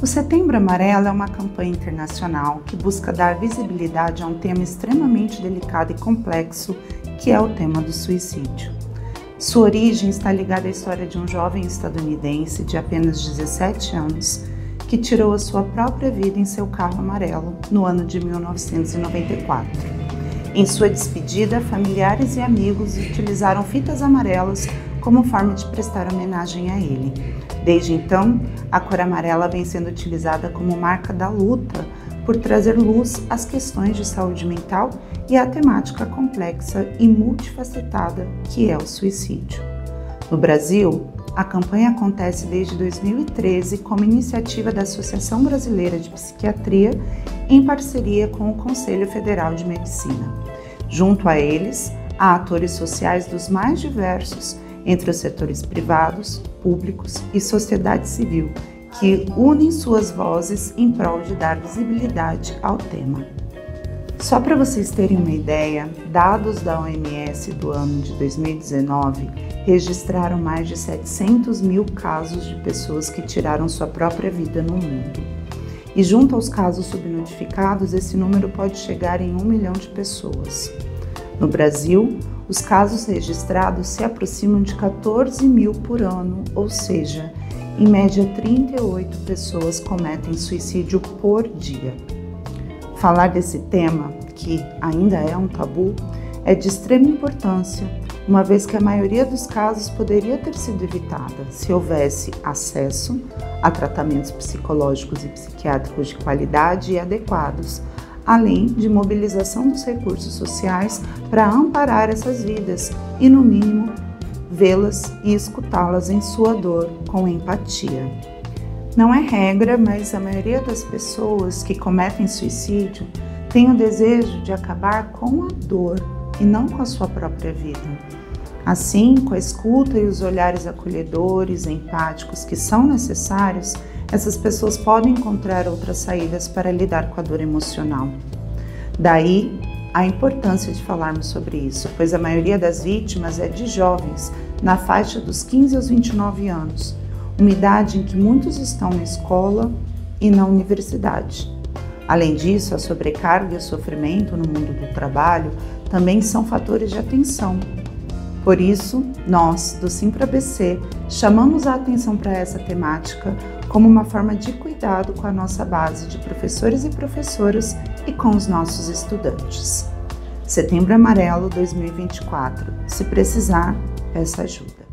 O Setembro Amarelo é uma campanha internacional que busca dar visibilidade a um tema extremamente delicado e complexo, que é o tema do suicídio. Sua origem está ligada à história de um jovem estadunidense de apenas 17 anos que tirou a sua própria vida em seu carro amarelo no ano de 1994. Em sua despedida, familiares e amigos utilizaram fitas amarelas como forma de prestar homenagem a ele. Desde então, a cor amarela vem sendo utilizada como marca da luta por trazer luz às questões de saúde mental e à temática complexa e multifacetada que é o suicídio. No Brasil, a campanha acontece desde 2013 como iniciativa da Associação Brasileira de Psiquiatria em parceria com o Conselho Federal de Medicina. Junto a eles, há atores sociais dos mais diversos entre os setores privados, públicos e sociedade civil, que unem suas vozes em prol de dar visibilidade ao tema. Só para vocês terem uma ideia, dados da OMS do ano de 2019 registraram mais de 700 mil casos de pessoas que tiraram sua própria vida no mundo. E junto aos casos subnotificados, esse número pode chegar em um milhão de pessoas. No Brasil, os casos registrados se aproximam de 14 mil por ano, ou seja, em média 38 pessoas cometem suicídio por dia. Falar desse tema, que ainda é um tabu, é de extrema importância, uma vez que a maioria dos casos poderia ter sido evitada se houvesse acesso a tratamentos psicológicos e psiquiátricos de qualidade e adequados além de mobilização dos recursos sociais para amparar essas vidas e, no mínimo, vê-las e escutá-las em sua dor com empatia. Não é regra, mas a maioria das pessoas que cometem suicídio tem o desejo de acabar com a dor e não com a sua própria vida. Assim, com a escuta e os olhares acolhedores, empáticos que são necessários, essas pessoas podem encontrar outras saídas para lidar com a dor emocional. Daí a importância de falarmos sobre isso, pois a maioria das vítimas é de jovens, na faixa dos 15 aos 29 anos, uma idade em que muitos estão na escola e na universidade. Além disso, a sobrecarga e o sofrimento no mundo do trabalho também são fatores de atenção. Por isso, nós, do Simpra BC, chamamos a atenção para essa temática como uma forma de cuidado com a nossa base de professores e professoras e com os nossos estudantes. Setembro Amarelo 2024. Se precisar, peça ajuda.